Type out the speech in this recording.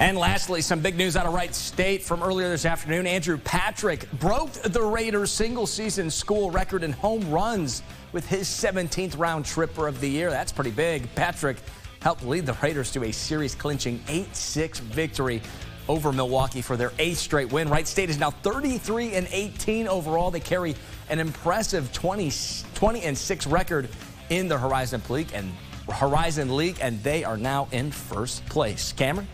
And lastly, some big news out of Wright State from earlier this afternoon. Andrew Patrick broke the Raiders' single season school record in home runs with his 17th round tripper of the year. That's pretty big. Patrick helped lead the Raiders to a series clinching 8 6 victory over Milwaukee for their eighth straight win. Wright State is now 33 and 18 overall. They carry an impressive 20, 20 and 6 record in the Horizon League and Horizon League, and they are now in first place. Cameron?